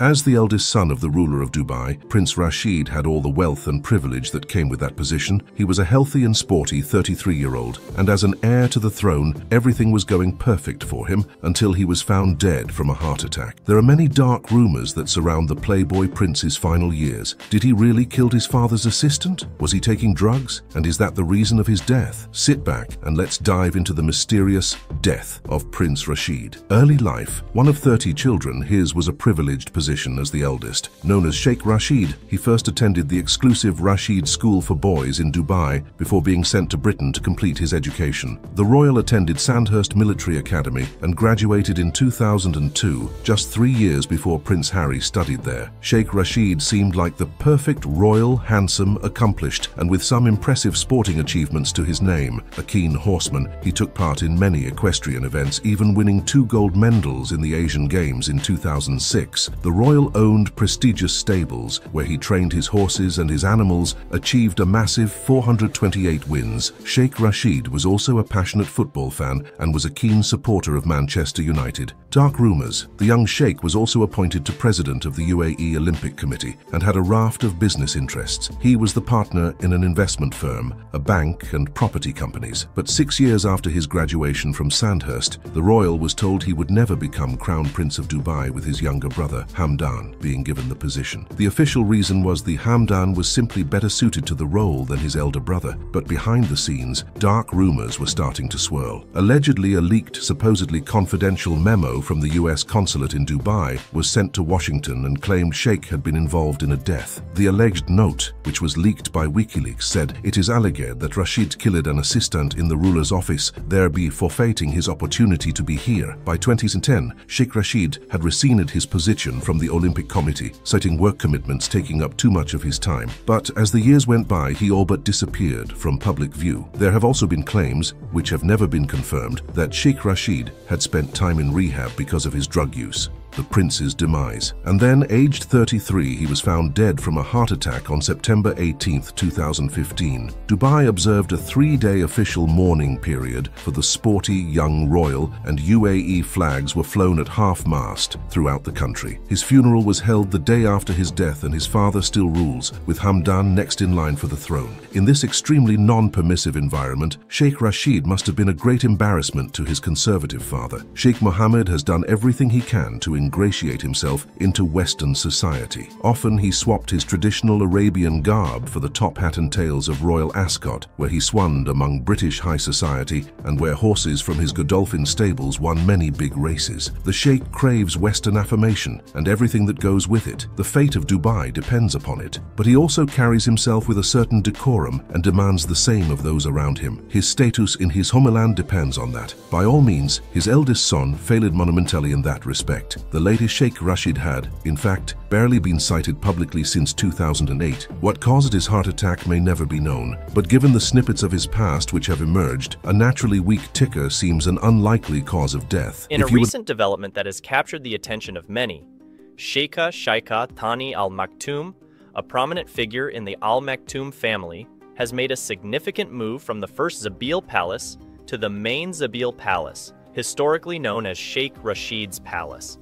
As the eldest son of the ruler of Dubai, Prince Rashid had all the wealth and privilege that came with that position. He was a healthy and sporty 33-year-old, and as an heir to the throne, everything was going perfect for him until he was found dead from a heart attack. There are many dark rumors that surround the playboy prince's final years. Did he really kill his father's assistant? Was he taking drugs? And is that the reason of his death? Sit back and let's dive into the mysterious death of Prince Rashid. Early life. One of 30 children, his was a privileged position as the eldest. Known as Sheikh Rashid, he first attended the exclusive Rashid School for Boys in Dubai before being sent to Britain to complete his education. The royal attended Sandhurst Military Academy and graduated in 2002, just three years before Prince Harry studied there. Sheikh Rashid seemed like the perfect royal, handsome, accomplished, and with some impressive sporting achievements to his name. A keen horseman, he took part in many equestrian events, even winning two gold medals in the Asian Games in 2006. The royal-owned prestigious stables, where he trained his horses and his animals, achieved a massive 428 wins. Sheikh Rashid was also a passionate football fan and was a keen supporter of Manchester United. Dark rumours. The young sheikh was also appointed to president of the UAE Olympic Committee and had a raft of business interests. He was the partner in an investment firm, a bank and property companies. But six years after his graduation from Sandhurst, the royal was told he would never become Crown Prince of Dubai with his younger brother, Hamdan, being given the position. The official reason was the Hamdan was simply better suited to the role than his elder brother, but behind the scenes, dark rumors were starting to swirl. Allegedly, a leaked, supposedly confidential memo from the US consulate in Dubai was sent to Washington and claimed Sheikh had been involved in a death. The alleged note, which was leaked by WikiLeaks, said it is alleged that Rashid killed an assistant in the ruler's office, thereby forfeiting his opportunity to be here. By 2010, Sheikh Rashid had resigned his position from the Olympic Committee, citing work commitments taking up too much of his time. But as the years went by, he all but disappeared from public view. There have also been claims, which have never been confirmed, that Sheikh Rashid had spent time in rehab because of his drug use the prince's demise. And then, aged 33, he was found dead from a heart attack on September 18, 2015. Dubai observed a three-day official mourning period for the sporty young royal, and UAE flags were flown at half-mast throughout the country. His funeral was held the day after his death, and his father still rules, with Hamdan next in line for the throne. In this extremely non-permissive environment, Sheikh Rashid must have been a great embarrassment to his conservative father. Sheikh Mohammed has done everything he can to ingratiate himself into Western society. Often he swapped his traditional Arabian garb for the top hat and tails of Royal Ascot, where he swanned among British high society and where horses from his Godolphin stables won many big races. The Sheikh craves Western affirmation and everything that goes with it. The fate of Dubai depends upon it. But he also carries himself with a certain decorum and demands the same of those around him. His status in his homeland depends on that. By all means, his eldest son failed monumentally in that respect. The latest Sheikh Rashid had, in fact, barely been sighted publicly since 2008. What caused his heart attack may never be known, but given the snippets of his past which have emerged, a naturally weak ticker seems an unlikely cause of death. In if a recent development that has captured the attention of many, Sheikha Shaika Thani Al Maktoum, a prominent figure in the Al Maktoum family, has made a significant move from the first Zabeel Palace to the main Zabeel Palace, historically known as Sheikh Rashid's Palace.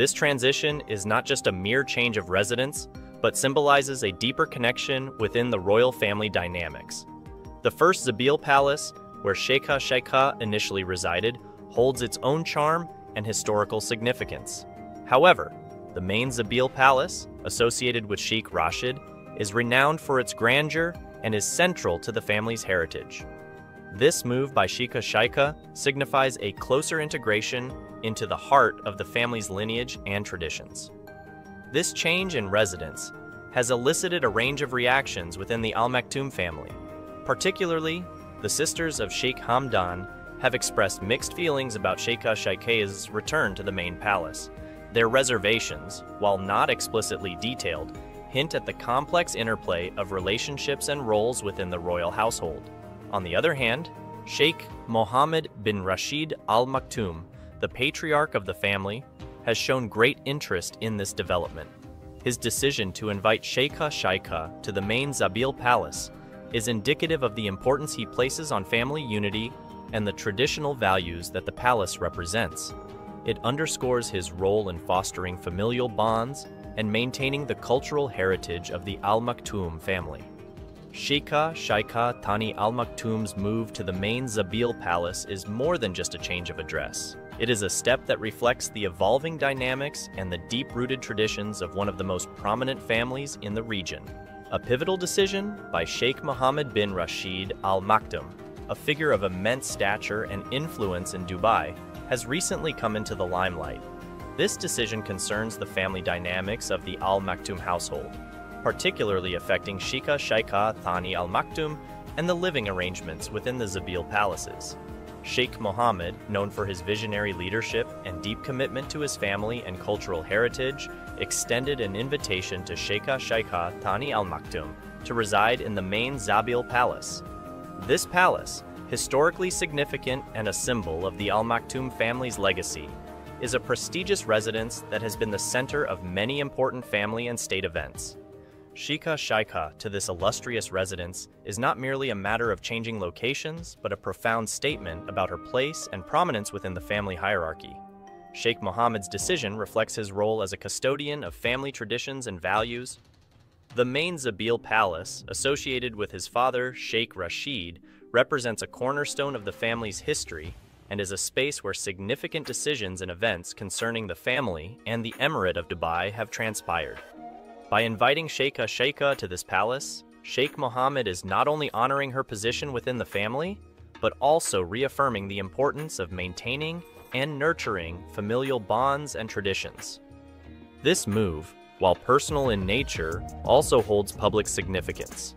This transition is not just a mere change of residence, but symbolizes a deeper connection within the royal family dynamics. The first Zabeel Palace, where Sheikha Sheikha initially resided, holds its own charm and historical significance. However, the main Zabeel Palace, associated with Sheikh Rashid, is renowned for its grandeur and is central to the family's heritage. This move by Sheikha Sheikha signifies a closer integration into the heart of the family's lineage and traditions. This change in residence has elicited a range of reactions within the Al Maktoum family. Particularly, the sisters of Sheikh Hamdan have expressed mixed feelings about Sheikha Sheikha's return to the main palace. Their reservations, while not explicitly detailed, hint at the complex interplay of relationships and roles within the royal household. On the other hand, Sheikh Mohammed bin Rashid Al Maktoum the patriarch of the family, has shown great interest in this development. His decision to invite Sheikha Sheikha to the main Zabeel Palace is indicative of the importance he places on family unity and the traditional values that the palace represents. It underscores his role in fostering familial bonds and maintaining the cultural heritage of the Al Maktoum family. Sheikha Shaikha Tani Al Maktoum's move to the main Zabeel Palace is more than just a change of address. It is a step that reflects the evolving dynamics and the deep rooted traditions of one of the most prominent families in the region. A pivotal decision by Sheikh Mohammed bin Rashid Al Maktoum, a figure of immense stature and influence in Dubai, has recently come into the limelight. This decision concerns the family dynamics of the Al Maktoum household, particularly affecting Sheikha Shaikha Thani Al Maktoum and the living arrangements within the Zabeel palaces. Sheikh Mohammed, known for his visionary leadership and deep commitment to his family and cultural heritage, extended an invitation to Sheikha Shaikha Thani Al Maktoum to reside in the main Zabeel Palace. This palace, historically significant and a symbol of the Al Maktoum family's legacy, is a prestigious residence that has been the center of many important family and state events. Sheikha Shaikha to this illustrious residence is not merely a matter of changing locations, but a profound statement about her place and prominence within the family hierarchy. Sheikh Mohammed's decision reflects his role as a custodian of family traditions and values. The main Zabeel Palace, associated with his father, Sheikh Rashid, represents a cornerstone of the family's history and is a space where significant decisions and events concerning the family and the Emirate of Dubai have transpired. By inviting Sheikha Sheikha to this palace, Sheikh Mohammed is not only honoring her position within the family, but also reaffirming the importance of maintaining and nurturing familial bonds and traditions. This move, while personal in nature, also holds public significance.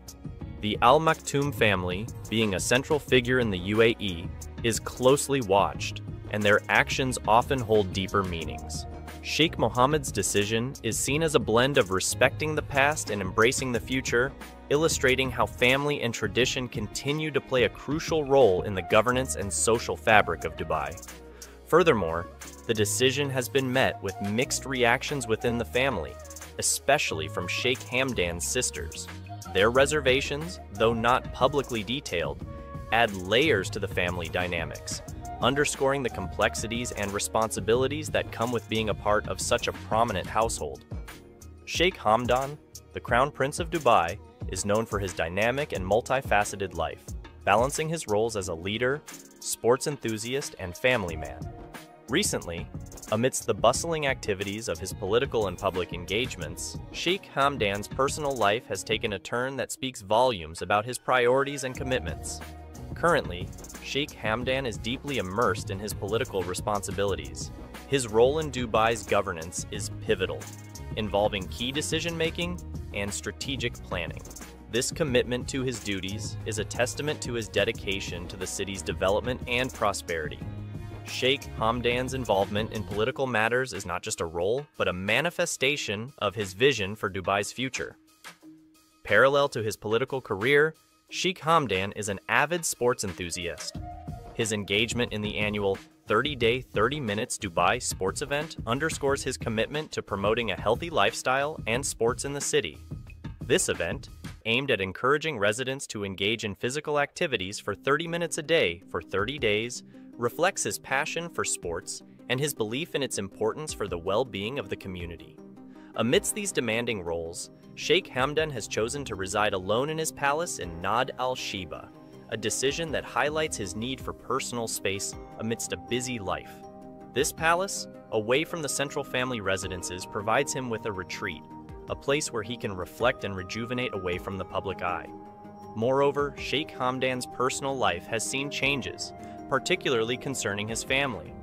The Al Maktoum family, being a central figure in the UAE, is closely watched, and their actions often hold deeper meanings. Sheikh Mohammed's decision is seen as a blend of respecting the past and embracing the future, illustrating how family and tradition continue to play a crucial role in the governance and social fabric of Dubai. Furthermore, the decision has been met with mixed reactions within the family, especially from Sheikh Hamdan's sisters. Their reservations, though not publicly detailed, add layers to the family dynamics, underscoring the complexities and responsibilities that come with being a part of such a prominent household. Sheikh Hamdan, the Crown Prince of Dubai, is known for his dynamic and multifaceted life, balancing his roles as a leader, sports enthusiast, and family man. Recently, amidst the bustling activities of his political and public engagements, Sheikh Hamdan's personal life has taken a turn that speaks volumes about his priorities and commitments. Currently, Sheikh Hamdan is deeply immersed in his political responsibilities. His role in Dubai's governance is pivotal, involving key decision making and strategic planning. This commitment to his duties is a testament to his dedication to the city's development and prosperity. Sheikh Hamdan's involvement in political matters is not just a role, but a manifestation of his vision for Dubai's future. Parallel to his political career, Sheikh Hamdan is an avid sports enthusiast. His engagement in the annual 30 Day 30 Minutes Dubai sports event underscores his commitment to promoting a healthy lifestyle and sports in the city. This event, aimed at encouraging residents to engage in physical activities for 30 minutes a day for 30 days, reflects his passion for sports and his belief in its importance for the well being of the community. Amidst these demanding roles, Sheikh Hamdan has chosen to reside alone in his palace in Nad al Sheba, a decision that highlights his need for personal space amidst a busy life. This palace, away from the central family residences, provides him with a retreat, a place where he can reflect and rejuvenate away from the public eye. Moreover, Sheikh Hamdan's personal life has seen changes, particularly concerning his family.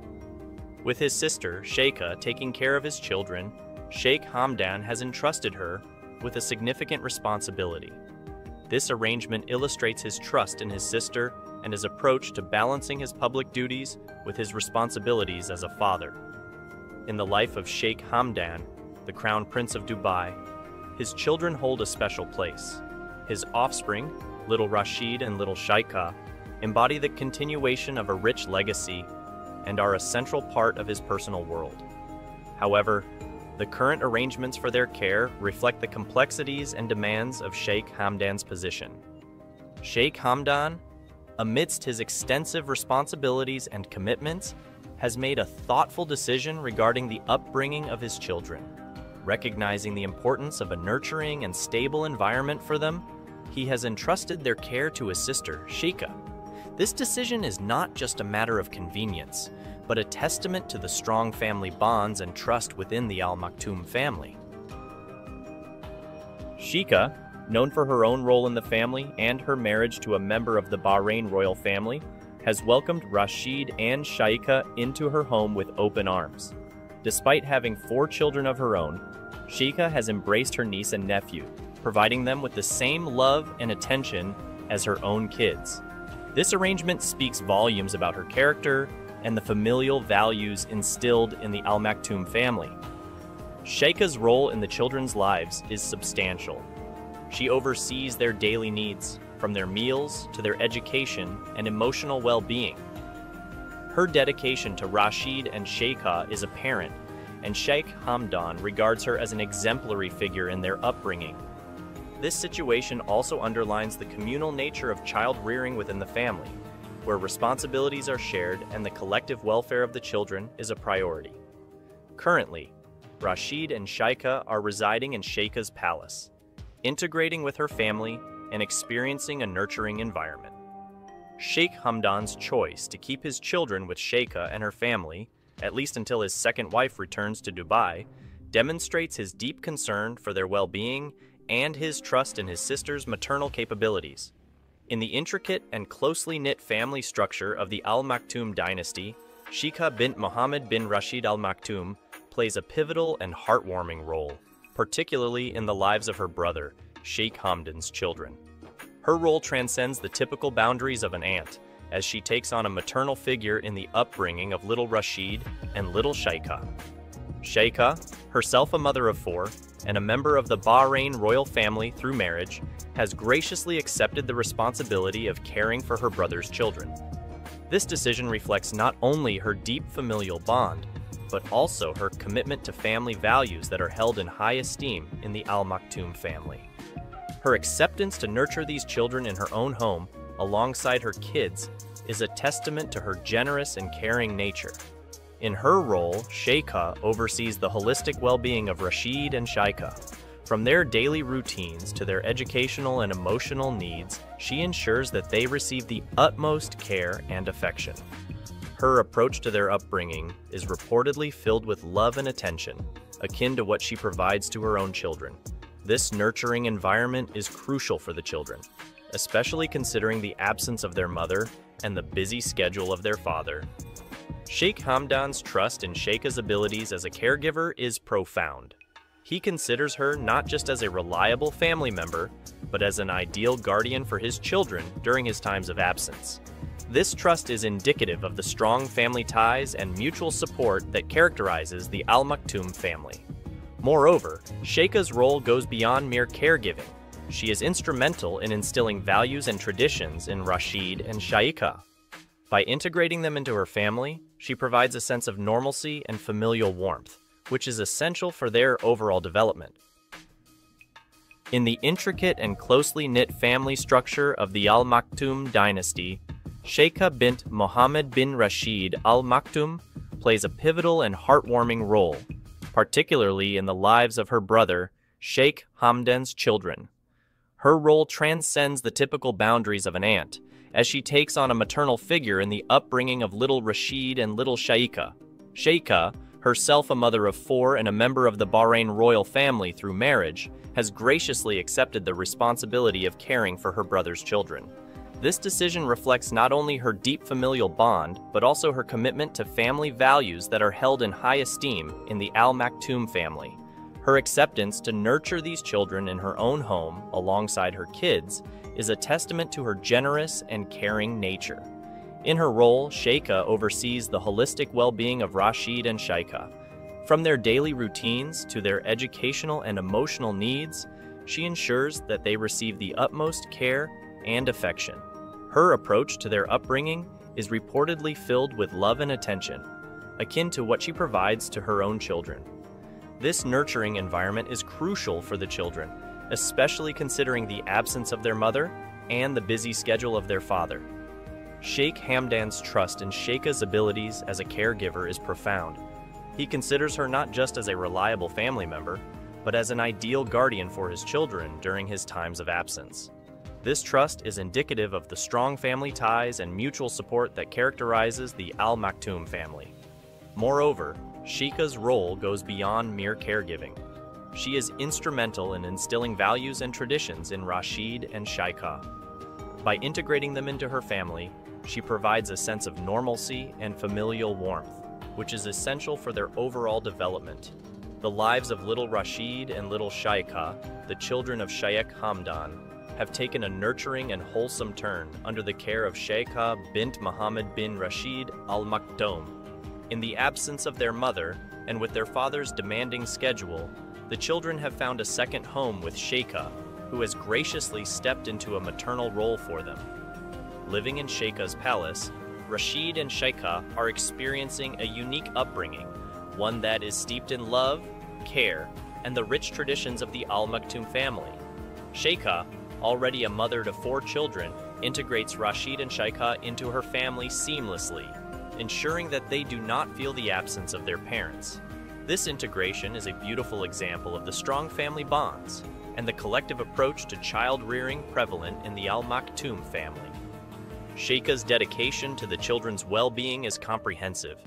With his sister, Sheikha, taking care of his children, Sheikh Hamdan has entrusted her with a significant responsibility. This arrangement illustrates his trust in his sister and his approach to balancing his public duties with his responsibilities as a father. In the life of Sheikh Hamdan, the Crown Prince of Dubai, his children hold a special place. His offspring, little Rashid and little Shaikha, embody the continuation of a rich legacy and are a central part of his personal world. However, the current arrangements for their care reflect the complexities and demands of Sheikh Hamdan's position. Sheikh Hamdan, amidst his extensive responsibilities and commitments, has made a thoughtful decision regarding the upbringing of his children. Recognizing the importance of a nurturing and stable environment for them, he has entrusted their care to his sister, Sheikha. This decision is not just a matter of convenience, but a testament to the strong family bonds and trust within the Al Maktoum family. Sheikha, known for her own role in the family and her marriage to a member of the Bahrain royal family, has welcomed Rashid and Shaika into her home with open arms. Despite having four children of her own, Sheikha has embraced her niece and nephew, providing them with the same love and attention as her own kids. This arrangement speaks volumes about her character and the familial values instilled in the Al Maktoum family. Sheikha's role in the children's lives is substantial. She oversees their daily needs, from their meals to their education and emotional well being. Her dedication to Rashid and Sheikha is apparent, and Sheikh Hamdan regards her as an exemplary figure in their upbringing. This situation also underlines the communal nature of child rearing within the family, where responsibilities are shared and the collective welfare of the children is a priority. Currently, Rashid and Sheikha are residing in Sheikha's palace, integrating with her family and experiencing a nurturing environment. Sheikh Hamdan's choice to keep his children with Sheikha and her family, at least until his second wife returns to Dubai, demonstrates his deep concern for their well being and his trust in his sister's maternal capabilities. In the intricate and closely knit family structure of the Al Maktoum dynasty, Sheikha bint Mohammed bin Rashid Al Maktoum plays a pivotal and heartwarming role, particularly in the lives of her brother, Sheikh Hamdan's children. Her role transcends the typical boundaries of an aunt, as she takes on a maternal figure in the upbringing of little Rashid and little Sheikha. Sheikha, herself a mother of four, and a member of the Bahrain royal family through marriage, has graciously accepted the responsibility of caring for her brother's children. This decision reflects not only her deep familial bond, but also her commitment to family values that are held in high esteem in the Al Maktoum family. Her acceptance to nurture these children in her own home, alongside her kids, is a testament to her generous and caring nature. In her role, Sheikha oversees the holistic well being of Rashid and Shaika. From their daily routines to their educational and emotional needs, she ensures that they receive the utmost care and affection. Her approach to their upbringing is reportedly filled with love and attention, akin to what she provides to her own children. This nurturing environment is crucial for the children, especially considering the absence of their mother and the busy schedule of their father. Sheikh Hamdan's trust in Sheikha's abilities as a caregiver is profound. He considers her not just as a reliable family member, but as an ideal guardian for his children during his times of absence. This trust is indicative of the strong family ties and mutual support that characterizes the Al Maktoum family. Moreover, Sheikha's role goes beyond mere caregiving. She is instrumental in instilling values and traditions in Rashid and Shaika. By integrating them into her family, she provides a sense of normalcy and familial warmth, which is essential for their overall development. In the intricate and closely knit family structure of the Al Maktoum dynasty, Sheikha bint Mohammed bin Rashid Al Maktoum plays a pivotal and heartwarming role particularly in the lives of her brother, Sheikh Hamdan's children. Her role transcends the typical boundaries of an aunt, as she takes on a maternal figure in the upbringing of little Rashid and little Shaika. Shaika, herself a mother of four and a member of the Bahrain royal family through marriage, has graciously accepted the responsibility of caring for her brother's children. This decision reflects not only her deep familial bond, but also her commitment to family values that are held in high esteem in the Al Maktoum family. Her acceptance to nurture these children in her own home alongside her kids is a testament to her generous and caring nature. In her role, Sheikha oversees the holistic well being of Rashid and Shaika. From their daily routines to their educational and emotional needs, she ensures that they receive the utmost care and affection. Her approach to their upbringing is reportedly filled with love and attention, akin to what she provides to her own children. This nurturing environment is crucial for the children, especially considering the absence of their mother and the busy schedule of their father. Sheikh Hamdan's trust in Sheikha's abilities as a caregiver is profound. He considers her not just as a reliable family member, but as an ideal guardian for his children during his times of absence. This trust is indicative of the strong family ties and mutual support that characterizes the Al Maktoum family. Moreover, Sheikha's role goes beyond mere caregiving. She is instrumental in instilling values and traditions in Rashid and Shaika. By integrating them into her family, she provides a sense of normalcy and familial warmth, which is essential for their overall development. The lives of little Rashid and little Shaika, the children of Shaykh Hamdan, have taken a nurturing and wholesome turn under the care of Sheikha bint Muhammad bin Rashid Al Maktoum. In the absence of their mother, and with their father's demanding schedule, the children have found a second home with Sheikha, who has graciously stepped into a maternal role for them. Living in Sheikha's palace, Rashid and Sheikha are experiencing a unique upbringing one that is steeped in love, care, and the rich traditions of the Al Maktoum family. Sheikha, already a mother to four children, integrates Rashid and Sheikha into her family seamlessly, ensuring that they do not feel the absence of their parents. This integration is a beautiful example of the strong family bonds and the collective approach to child rearing prevalent in the Al Maktoum family. Sheikha's dedication to the children's well being is comprehensive,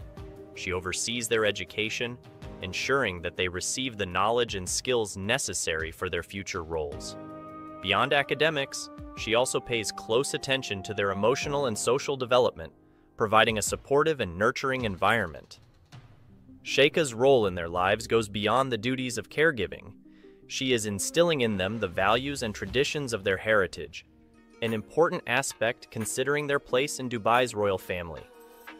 she oversees their education, ensuring that they receive the knowledge and skills necessary for their future roles. Beyond academics, she also pays close attention to their emotional and social development, providing a supportive and nurturing environment. Sheikha's role in their lives goes beyond the duties of caregiving. She is instilling in them the values and traditions of their heritage, an important aspect considering their place in Dubai's royal family.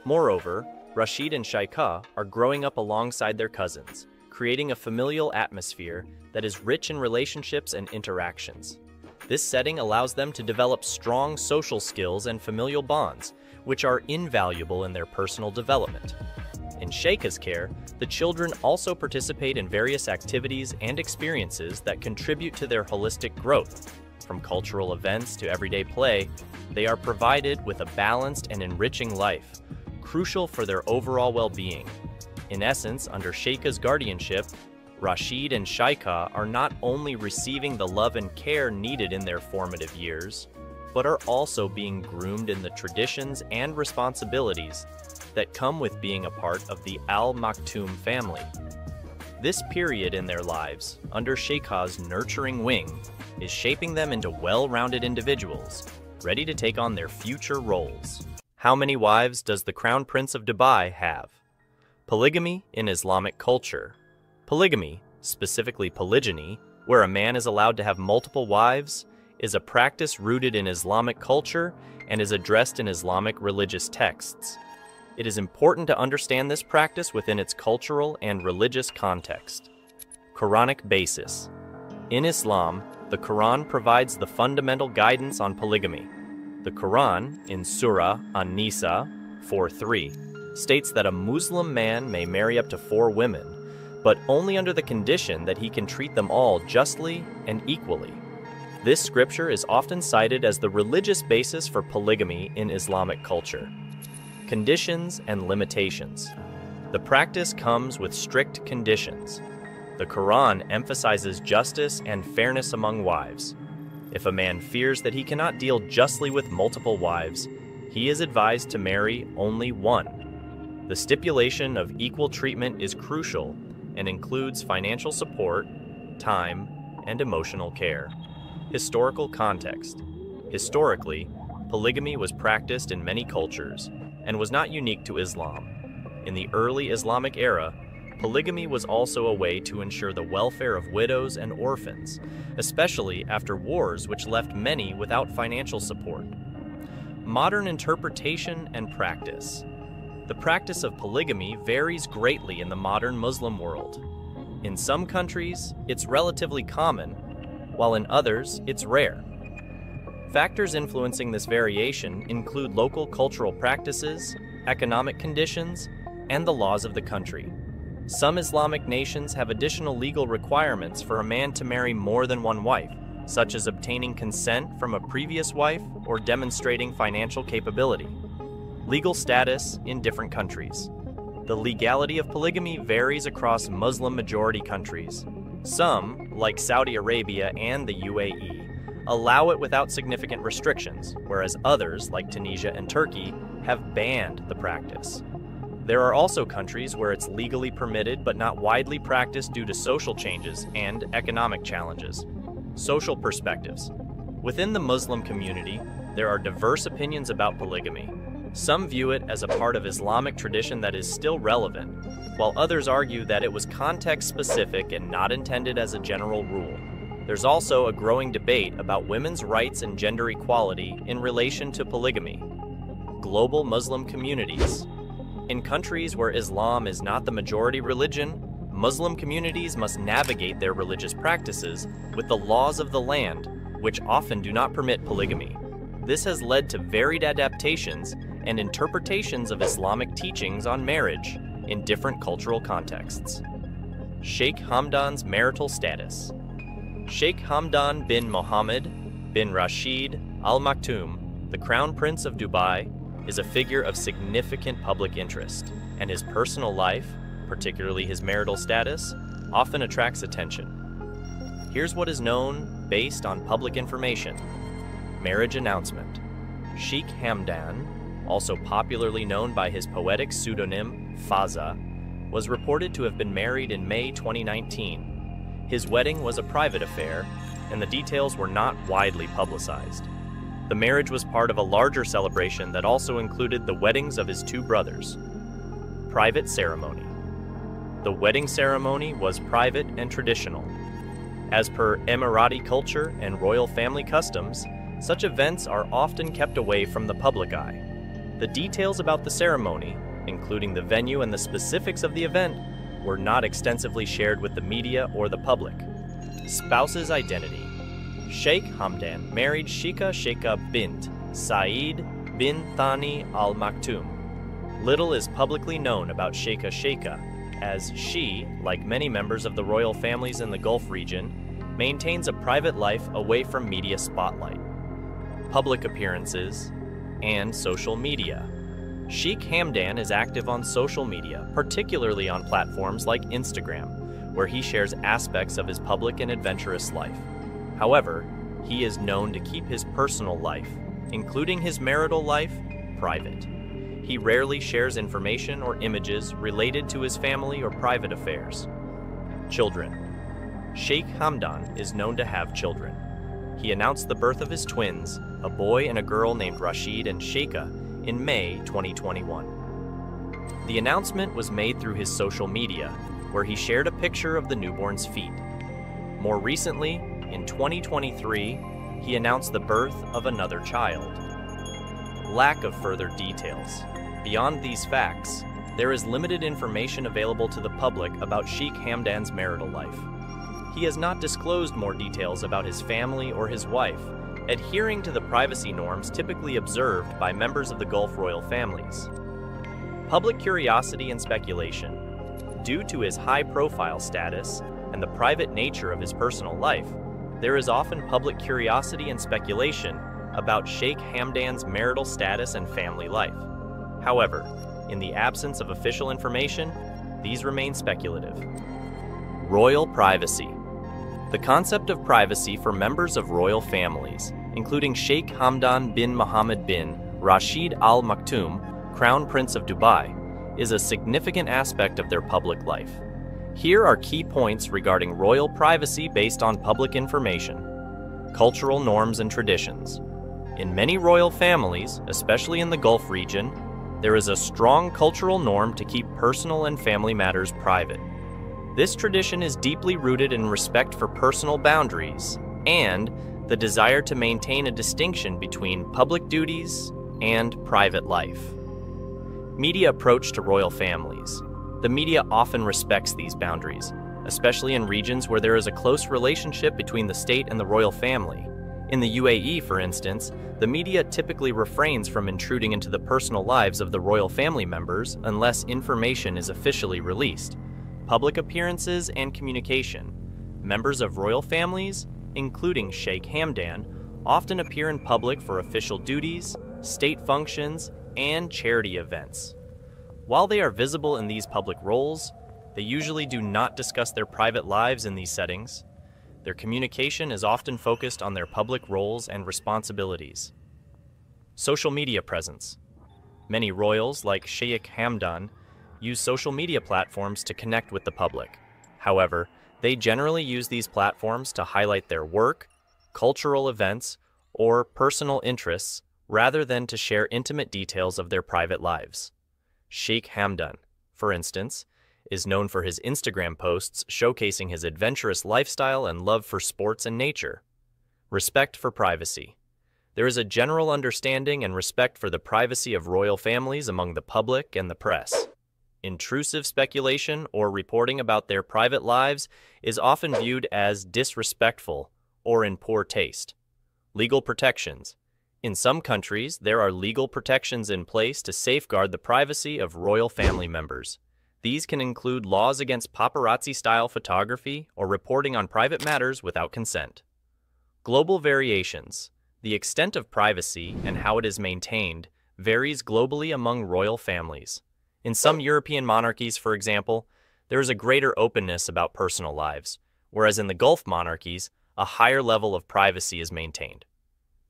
Moreover, Rashid and Shaika are growing up alongside their cousins, creating a familial atmosphere that is rich in relationships and interactions. This setting allows them to develop strong social skills and familial bonds, which are invaluable in their personal development. In Sheikha's care, the children also participate in various activities and experiences that contribute to their holistic growth. From cultural events to everyday play, they are provided with a balanced and enriching life, crucial for their overall well-being. In essence, under Sheikha's guardianship, Rashid and Shaika are not only receiving the love and care needed in their formative years, but are also being groomed in the traditions and responsibilities that come with being a part of the Al Maktoum family. This period in their lives, under Sheikha's nurturing wing, is shaping them into well-rounded individuals, ready to take on their future roles. How many wives does the Crown Prince of Dubai have? Polygamy in Islamic culture. Polygamy, specifically polygyny, where a man is allowed to have multiple wives, is a practice rooted in Islamic culture and is addressed in Islamic religious texts. It is important to understand this practice within its cultural and religious context. Quranic basis. In Islam, the Quran provides the fundamental guidance on polygamy. The Quran, in Surah An-Nisa 4.3, states that a Muslim man may marry up to four women, but only under the condition that he can treat them all justly and equally. This scripture is often cited as the religious basis for polygamy in Islamic culture. Conditions and limitations. The practice comes with strict conditions. The Quran emphasizes justice and fairness among wives, if a man fears that he cannot deal justly with multiple wives, he is advised to marry only one. The stipulation of equal treatment is crucial and includes financial support, time, and emotional care. Historical context. Historically, polygamy was practiced in many cultures and was not unique to Islam. In the early Islamic era, Polygamy was also a way to ensure the welfare of widows and orphans, especially after wars which left many without financial support. Modern interpretation and practice. The practice of polygamy varies greatly in the modern Muslim world. In some countries, it's relatively common, while in others, it's rare. Factors influencing this variation include local cultural practices, economic conditions, and the laws of the country. Some Islamic nations have additional legal requirements for a man to marry more than one wife, such as obtaining consent from a previous wife or demonstrating financial capability. Legal status in different countries. The legality of polygamy varies across Muslim majority countries. Some, like Saudi Arabia and the UAE, allow it without significant restrictions, whereas others, like Tunisia and Turkey, have banned the practice. There are also countries where it's legally permitted but not widely practiced due to social changes and economic challenges. Social perspectives. Within the Muslim community, there are diverse opinions about polygamy. Some view it as a part of Islamic tradition that is still relevant, while others argue that it was context specific and not intended as a general rule. There's also a growing debate about women's rights and gender equality in relation to polygamy. Global Muslim communities. In countries where Islam is not the majority religion, Muslim communities must navigate their religious practices with the laws of the land, which often do not permit polygamy. This has led to varied adaptations and interpretations of Islamic teachings on marriage in different cultural contexts. Sheikh Hamdan's marital status. Sheikh Hamdan bin Mohammed bin Rashid Al Maktoum, the Crown Prince of Dubai, is a figure of significant public interest, and his personal life, particularly his marital status, often attracts attention. Here's what is known based on public information Marriage announcement Sheikh Hamdan also popularly known by his poetic pseudonym Fazza, was reported to have been married in May 2019. His wedding was a private affair, and the details were not widely publicized. The marriage was part of a larger celebration that also included the weddings of his two brothers. Private ceremony. The wedding ceremony was private and traditional. As per Emirati culture and royal family customs, such events are often kept away from the public eye. The details about the ceremony, including the venue and the specifics of the event, were not extensively shared with the media or the public. Spouse's identity Sheikh Hamdan married Shika Sheikha bint Saeed bin Thani al Maktoum. Little is publicly known about Sheikha Sheikha, as she, like many members of the royal families in the Gulf region, maintains a private life away from media spotlight. Public appearances, and social media. Sheikh Hamdan is active on social media, particularly on platforms like Instagram, where he shares aspects of his public and adventurous life. However, he is known to keep his personal life, including his marital life, private. He rarely shares information or images related to his family or private affairs. Children. Sheikh Hamdan is known to have children. He announced the birth of his twins, a boy and a girl named Rashid and Sheikha, in May 2021. The announcement was made through his social media, where he shared a picture of the newborn's feet. More recently, in 2023, he announced the birth of another child. Lack of further details. Beyond these facts, there is limited information available to the public about Sheikh Hamdan's marital life. He has not disclosed more details about his family or his wife, adhering to the privacy norms typically observed by members of the Gulf royal families. Public curiosity and speculation. Due to his high profile status and the private nature of his personal life, there is often public curiosity and speculation about Sheikh Hamdan's marital status and family life. However, in the absence of official information, these remain speculative. Royal privacy. The concept of privacy for members of royal families, including Sheikh Hamdan bin Mohammed bin Rashid Al Maktoum, Crown Prince of Dubai, is a significant aspect of their public life. Here are key points regarding royal privacy based on public information. Cultural norms and traditions. In many royal families, especially in the Gulf region, there is a strong cultural norm to keep personal and family matters private. This tradition is deeply rooted in respect for personal boundaries and the desire to maintain a distinction between public duties and private life. Media approach to royal families. The media often respects these boundaries, especially in regions where there is a close relationship between the state and the royal family. In the UAE, for instance, the media typically refrains from intruding into the personal lives of the royal family members unless information is officially released public appearances and communication. Members of royal families, including Sheikh Hamdan, often appear in public for official duties, state functions, and charity events. While they are visible in these public roles, they usually do not discuss their private lives in these settings. Their communication is often focused on their public roles and responsibilities. Social media presence. Many royals, like Sheikh Hamdan, use social media platforms to connect with the public. However, they generally use these platforms to highlight their work, cultural events, or personal interests rather than to share intimate details of their private lives. Sheikh Hamdan, for instance, is known for his Instagram posts showcasing his adventurous lifestyle and love for sports and nature. Respect for privacy. There is a general understanding and respect for the privacy of royal families among the public and the press. Intrusive speculation or reporting about their private lives is often viewed as disrespectful or in poor taste. Legal protections. In some countries, there are legal protections in place to safeguard the privacy of royal family members. These can include laws against paparazzi-style photography or reporting on private matters without consent. Global variations. The extent of privacy and how it is maintained varies globally among royal families. In some European monarchies, for example, there is a greater openness about personal lives, whereas in the Gulf monarchies, a higher level of privacy is maintained.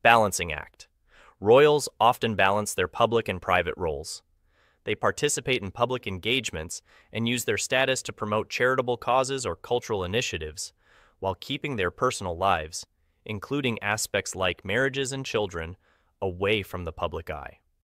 Balancing Act. Royals often balance their public and private roles. They participate in public engagements and use their status to promote charitable causes or cultural initiatives, while keeping their personal lives, including aspects like marriages and children, away from the public eye.